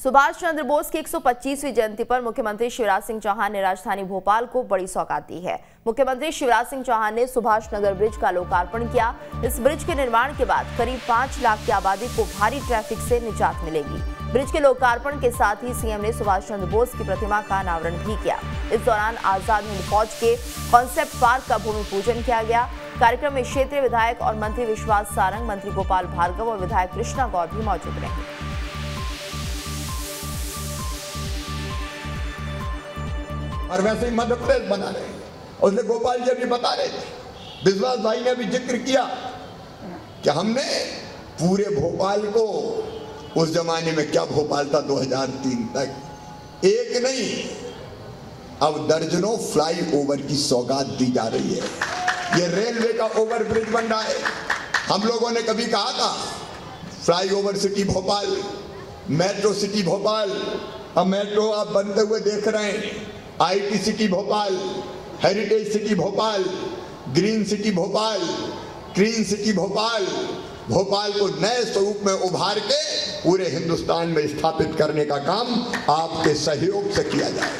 सुभाष चंद्र बोस की 125वीं जयंती पर मुख्यमंत्री शिवराज सिंह चौहान ने राजधानी भोपाल को बड़ी सौगात दी है। मुख्यमंत्री शिवराज सिंह चौहान ने सुभाष नगर ब्रिज का लोकार्पण किया। इस ब्रिज के निर्माण के बाद करीब पाँच लाख की आबादी को भारी ट्रैफ़िक से निजात मिलेगी। ब्रिज के लोकार्पण के साथ ही सीएम ने सुभाष चंद्र बोस की प्रतिमा का अनावरण भी किया। इस दौरान आज़ाद हिंद फौज के कॉन्सेप्ट पार्क का भूमि पूजन किया गया। कार्यक्रम में क्षेत्रीय विधायक और मंत्री विश्वास सारंग, मंत्री गोपाल भार्गव और विधायक कृष्णा गौर भी मौजूद रहे। और वैसे ही मध्य प्रदेश बना रहे उसने गोपाल जी अभी बता रहे थे। विश्वास भाई ने भी ज़िक्र किया कि हमने पूरे भोपाल को उस जमाने में क्या भोपाल था 2003 तक। एक नहीं, अब दर्जनों फ्लाई ओवर की सौगात दी जा रही है। ये रेलवे का ओवर ब्रिज बन रहा है। हम लोगों ने कभी कहा था flyover city Bhopal metro city Bhopal. अब मेट्रो आप बनते हुए देख रहे हैं। IT city Bhopal, heritage city Bhopal, green city Bhopal, clean city Bhopal Bhopal को नए स्वरूप में उभार के पूरे हिंदुस्तान में स्थापित करने का काम आपके सहयोग से किया जाए।